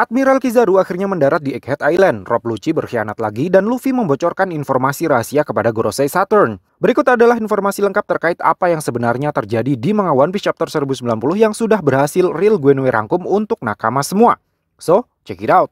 Admiral Kizaru akhirnya mendarat di Egghead Island. Rob Lucci berkhianat lagi dan Luffy membocorkan informasi rahasia kepada Gorosei Saturn. Berikut adalah informasi lengkap terkait apa yang sebenarnya terjadi di manga One Piece Chapter 1090 yang sudah berhasil Real Gwenwe rangkum untuk nakama semua. So, check it out.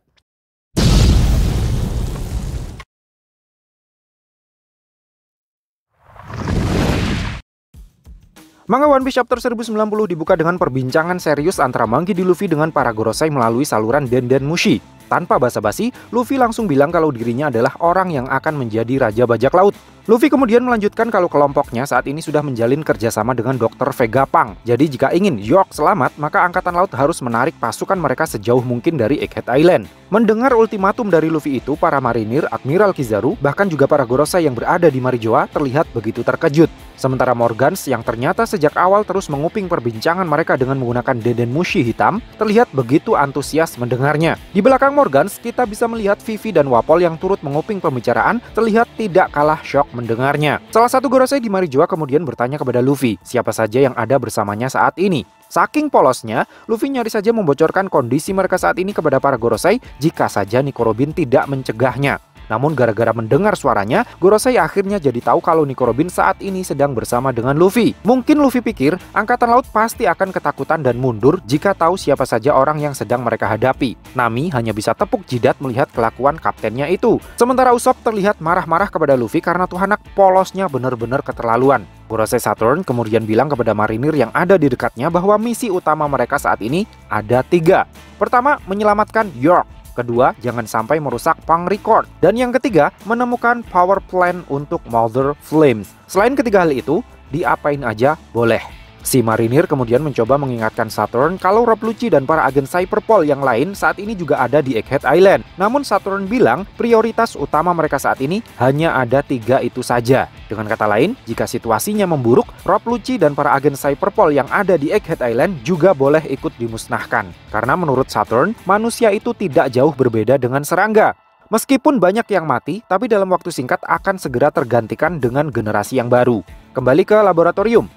Manga One Piece Chapter 1090 dibuka dengan perbincangan serius antara Monkey D. Luffy dengan para Gorosei melalui saluran Denden Mushi. Tanpa basa-basi, Luffy langsung bilang kalau dirinya adalah orang yang akan menjadi Raja Bajak Laut. Luffy kemudian melanjutkan kalau kelompoknya saat ini sudah menjalin kerjasama dengan Dr. Vegapunk. Jadi jika ingin York selamat, maka Angkatan Laut harus menarik pasukan mereka sejauh mungkin dari Egghead Island. Mendengar ultimatum dari Luffy itu, para marinir, Admiral Kizaru, bahkan juga para Gorosei yang berada di Marijoa terlihat begitu terkejut. Sementara Morgans yang ternyata sejak awal terus menguping perbincangan mereka dengan menggunakan deden mushi hitam, terlihat begitu antusias mendengarnya. Di belakang Morgans, kita bisa melihat Vivi dan Wapol yang turut menguping pembicaraan terlihat tidak kalah shock mendengarnya. Salah satu Gorosei di Marijoa kemudian bertanya kepada Luffy, siapa saja yang ada bersamanya saat ini. Saking polosnya, Luffy nyaris saja membocorkan kondisi mereka saat ini kepada para Gorosei jika saja Nico Robin tidak mencegahnya. Namun gara-gara mendengar suaranya, Gorosei akhirnya jadi tahu kalau Nico Robin saat ini sedang bersama dengan Luffy. Mungkin Luffy pikir Angkatan Laut pasti akan ketakutan dan mundur jika tahu siapa saja orang yang sedang mereka hadapi. Nami hanya bisa tepuk jidat melihat kelakuan kaptennya itu. Sementara Usopp terlihat marah-marah kepada Luffy karena tuh anak polosnya benar-benar keterlaluan. Gorosei Saturn kemudian bilang kepada marinir yang ada di dekatnya bahwa misi utama mereka saat ini ada tiga. Pertama, menyelamatkan York. Kedua, jangan sampai merusak pang record. Dan yang ketiga, menemukan power plant untuk Mother Flames. Selain ketiga hal itu, diapain aja boleh. Si marinir kemudian mencoba mengingatkan Saturn kalau Rob Lucci dan para agen Cyberpol yang lain saat ini juga ada di Egghead Island. Namun Saturn bilang prioritas utama mereka saat ini hanya ada tiga itu saja. Dengan kata lain, jika situasinya memburuk, Rob Lucci dan para agen Cyberpol yang ada di Egghead Island juga boleh ikut dimusnahkan. Karena menurut Saturn, manusia itu tidak jauh berbeda dengan serangga. Meskipun banyak yang mati, tapi dalam waktu singkat akan segera tergantikan dengan generasi yang baru. Kembali ke laboratorium.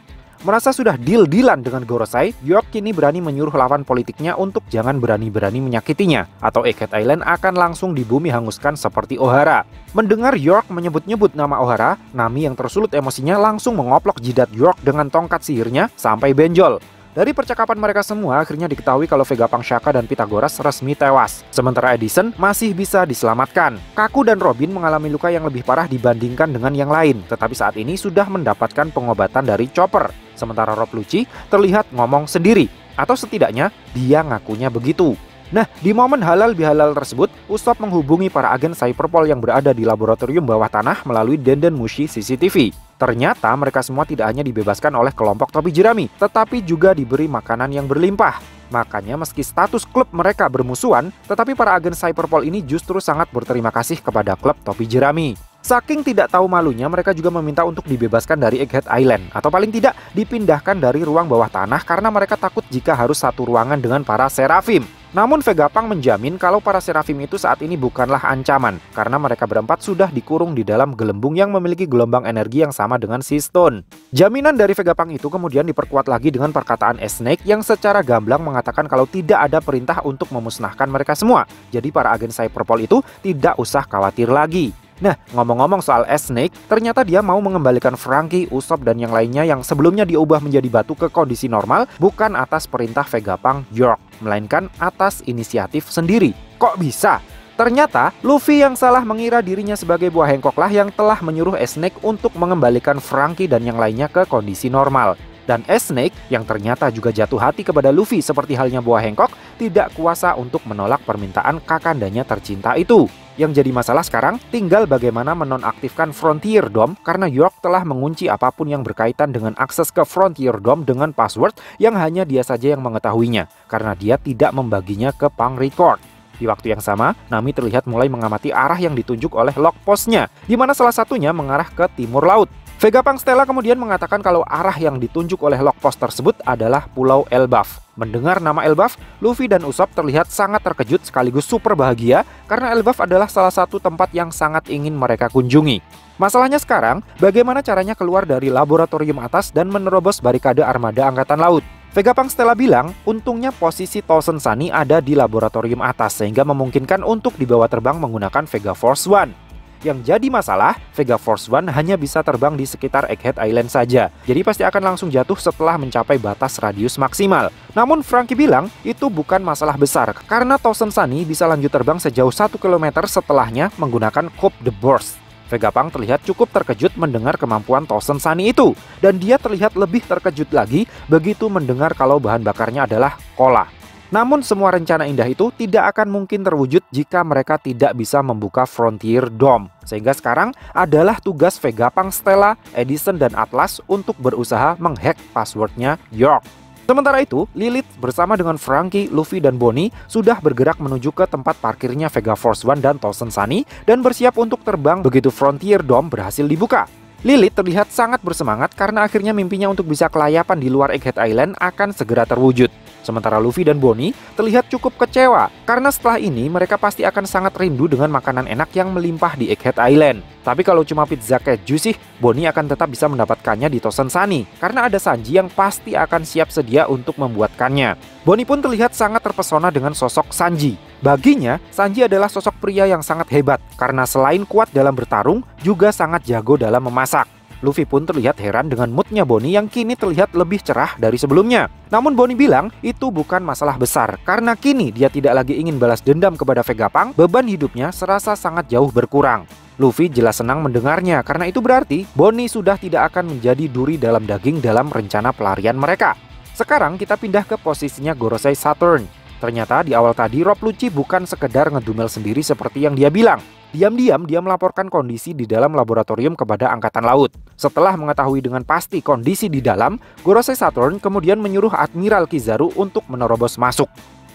Merasa sudah deal-dealan dengan Gorosei, York kini berani menyuruh lawan politiknya untuk jangan berani-berani menyakitinya, atau Egghead Island akan langsung di bumi hanguskan seperti Ohara. Mendengar York menyebut-nyebut nama Ohara, Nami yang tersulut emosinya langsung mengoplok jidat York dengan tongkat sihirnya sampai benjol. Dari percakapan mereka semua, akhirnya diketahui kalau Vegapunk Shaka dan Pythagoras resmi tewas. Sementara Edison masih bisa diselamatkan. Kaku dan Robin mengalami luka yang lebih parah dibandingkan dengan yang lain, tetapi saat ini sudah mendapatkan pengobatan dari Chopper. Sementara Rob Lucci terlihat ngomong sendiri, atau setidaknya dia ngakunya begitu. Nah, di momen halal bihalal tersebut, Usopp menghubungi para agen Cyberpol yang berada di laboratorium bawah tanah melalui Denden Mushi CCTV. Ternyata mereka semua tidak hanya dibebaskan oleh kelompok topi jerami, tetapi juga diberi makanan yang berlimpah. Makanya meski status klub mereka bermusuhan, tetapi para agen Cyberpol ini justru sangat berterima kasih kepada klub topi jerami. Saking tidak tahu malunya, mereka juga meminta untuk dibebaskan dari Egghead Island, atau paling tidak dipindahkan dari ruang bawah tanah karena mereka takut jika harus satu ruangan dengan para Seraphim. Namun Vegapunk menjamin kalau para Seraphim itu saat ini bukanlah ancaman, karena mereka berempat sudah dikurung di dalam gelembung yang memiliki gelombang energi yang sama dengan si Stone. Jaminan dari Vegapunk itu kemudian diperkuat lagi dengan perkataan S-Snake yang secara gamblang mengatakan kalau tidak ada perintah untuk memusnahkan mereka semua. Jadi para agen Cyberpol itu tidak usah khawatir lagi. Nah, ngomong-ngomong soal S-Snake, ternyata dia mau mengembalikan Franky, Usopp, dan yang lainnya yang sebelumnya diubah menjadi batu ke kondisi normal bukan atas perintah Vegapunk York, melainkan atas inisiatif sendiri. Kok bisa? Ternyata Luffy yang salah mengira dirinya sebagai buah hengkok lah yang telah menyuruh S-Snake untuk mengembalikan Franky dan yang lainnya ke kondisi normal. Dan S-Snake yang ternyata juga jatuh hati kepada Luffy seperti halnya buah hengkok tidak kuasa untuk menolak permintaan kakandanya tercinta itu. Yang jadi masalah sekarang tinggal bagaimana menonaktifkan Frontier Dome karena York telah mengunci apa pun yang berkaitan dengan akses ke Frontier Dome dengan password yang hanya dia saja yang mengetahuinya karena dia tidak membaginya ke Pang Record. Di waktu yang sama, Nami terlihat mulai mengamati arah yang ditunjuk oleh log postnya, di mana salah satunya mengarah ke timur laut. Vegapunk Stella kemudian mengatakan kalau arah yang ditunjuk oleh log post tersebut adalah Pulau Elbaf. Mendengar nama Elbaf, Luffy dan Usopp terlihat sangat terkejut sekaligus super bahagia karena Elbaf adalah salah satu tempat yang sangat ingin mereka kunjungi. Masalahnya sekarang, bagaimana caranya keluar dari laboratorium atas dan menerobos barikade armada angkatan laut? Vegapunk Stella bilang, untungnya posisi Tosen Sunny ada di laboratorium atas sehingga memungkinkan untuk dibawa terbang menggunakan Vega Force One. Yang jadi masalah, Vega Force One hanya bisa terbang di sekitar Egghead Island saja. Jadi pasti akan langsung jatuh setelah mencapai batas radius maksimal. Namun Frankie bilang, itu bukan masalah besar karena Tosen Sunny bisa lanjut terbang sejauh 1 km setelahnya menggunakan Coupe de Bourse. Vegapunk terlihat cukup terkejut mendengar kemampuan Tosen Sunny itu. Dan dia terlihat lebih terkejut lagi begitu mendengar kalau bahan bakarnya adalah cola. Namun semua rencana indah itu tidak akan mungkin terwujud jika mereka tidak bisa membuka Frontier Dome. Sehingga sekarang adalah tugas Vegapunk Stella, Edison, dan Atlas untuk berusaha menghack passwordnya York. Sementara itu, Lilith bersama dengan Frankie, Luffy, dan Bonnie sudah bergerak menuju ke tempat parkirnya Vega Force One dan Tosen Sunny dan bersiap untuk terbang begitu Frontier Dome berhasil dibuka. Lilith terlihat sangat bersemangat karena akhirnya mimpinya untuk bisa kelayapan di luar Egghead Island akan segera terwujud. Sementara Luffy dan Bonnie terlihat cukup kecewa karena setelah ini mereka pasti akan sangat rindu dengan makanan enak yang melimpah di Egghead Island. Tapi kalau cuma pizza keju sih, Bonnie akan tetap bisa mendapatkannya di Tosen Sunny karena ada Sanji yang pasti akan siap sedia untuk membuatkannya. Bonnie pun terlihat sangat terpesona dengan sosok Sanji. Baginya, Sanji adalah sosok pria yang sangat hebat karena selain kuat dalam bertarung, juga sangat jago dalam memasak. Luffy pun terlihat heran dengan moodnya Bonnie yang kini terlihat lebih cerah dari sebelumnya. Namun Bonnie bilang itu bukan masalah besar karena kini dia tidak lagi ingin balas dendam kepada Vegapunk, beban hidupnya serasa sangat jauh berkurang. Luffy jelas senang mendengarnya karena itu berarti Bonnie sudah tidak akan menjadi duri dalam daging dalam rencana pelarian mereka. Sekarang kita pindah ke posisinya Gorosei Saturn. Ternyata di awal tadi Rob Lucci bukan sekedar ngedumel sendiri seperti yang dia bilang. Diam-diam dia melaporkan kondisi di dalam laboratorium kepada Angkatan Laut. Setelah mengetahui dengan pasti kondisi di dalam, Gorosei Saturn kemudian menyuruh Admiral Kizaru untuk menerobos masuk.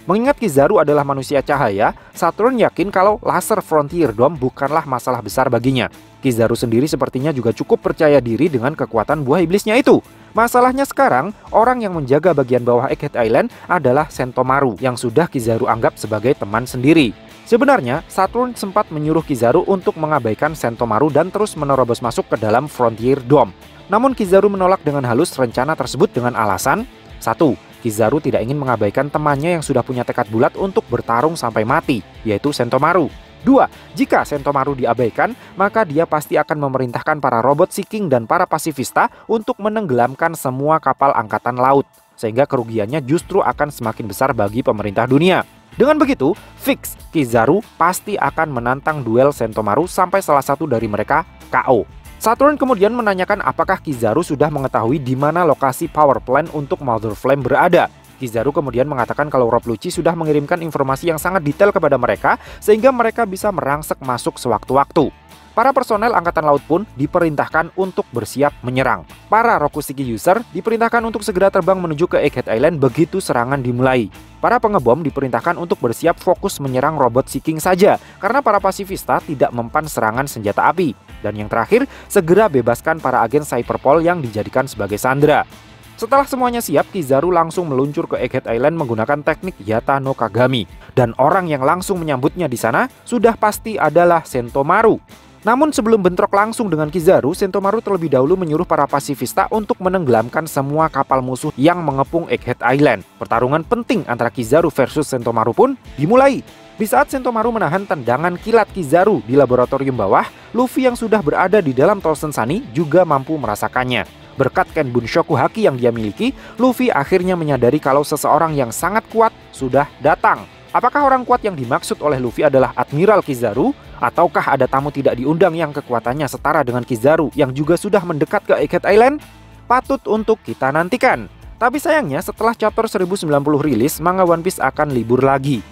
Mengingat Kizaru adalah manusia cahaya, Saturn yakin kalau laser Frontier Dome bukanlah masalah besar baginya. Kizaru sendiri sepertinya juga cukup percaya diri dengan kekuatan buah iblisnya itu. Masalahnya sekarang, orang yang menjaga bagian bawah Egghead Island adalah Sentomaru yang sudah Kizaru anggap sebagai teman sendiri. Sebenarnya, Saturn sempat menyuruh Kizaru untuk mengabaikan Sentomaru dan terus menerobos masuk ke dalam Frontier Dome. Namun Kizaru menolak dengan halus rencana tersebut dengan alasan satu, Kizaru tidak ingin mengabaikan temannya yang sudah punya tekad bulat untuk bertarung sampai mati, yaitu Sentomaru. Dua, jika Sentomaru diabaikan, maka dia pasti akan memerintahkan para robot Seeking dan para pasifista untuk menenggelamkan semua kapal angkatan laut, sehingga kerugiannya justru akan semakin besar bagi pemerintah dunia. Dengan begitu, fix Kizaru pasti akan menantang duel Sentomaru sampai salah satu dari mereka KO. Saturn kemudian menanyakan apakah Kizaru sudah mengetahui di mana lokasi power plant untuk Mother Flame berada. Kizaru kemudian mengatakan kalau Rob Lucci sudah mengirimkan informasi yang sangat detail kepada mereka sehingga mereka bisa merangsek masuk sewaktu-waktu. Para personel Angkatan Laut pun diperintahkan untuk bersiap menyerang. Para Rokusiki user diperintahkan untuk segera terbang menuju ke Egghead Island begitu serangan dimulai. Para pengebom diperintahkan untuk bersiap fokus menyerang robot Seeking saja, karena para pasifista tidak mempan serangan senjata api. Dan yang terakhir, segera bebaskan para agen Cyberpol yang dijadikan sebagai sandera. Setelah semuanya siap, Kizaru langsung meluncur ke Egghead Island menggunakan teknik Yata no Kagami. Dan orang yang langsung menyambutnya di sana sudah pasti adalah Sentomaru. Namun sebelum bentrok langsung dengan Kizaru, Sentomaru terlebih dahulu menyuruh para pasifista untuk menenggelamkan semua kapal musuh yang mengepung Egghead Island. Pertarungan penting antara Kizaru versus Sentomaru pun dimulai. Di saat Sentomaru menahan tendangan kilat Kizaru di laboratorium bawah, Luffy yang sudah berada di dalam Tosen Sunny juga mampu merasakannya. Berkat Kenbun Shoku Haki yang dia miliki, Luffy akhirnya menyadari kalau seseorang yang sangat kuat sudah datang. Apakah orang kuat yang dimaksud oleh Luffy adalah Admiral Kizaru Ataukah ada tamu tidak diundang yang kekuatannya setara dengan Kizaru yang juga sudah mendekat ke Egghead Island? Patut untuk kita nantikan. Tapi sayangnya setelah chapter 1090 rilis, manga One Piece akan libur lagi.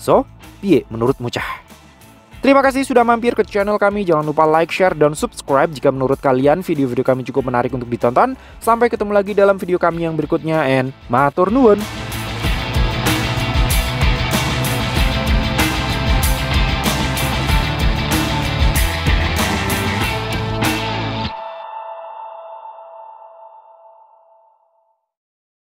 So, piye menurut Mucah? Terima kasih sudah mampir ke channel kami. Jangan lupa like, share, dan subscribe jika menurut kalian video-video kami cukup menarik untuk ditonton. Sampai ketemu lagi dalam video kami yang berikutnya and matur nuwun.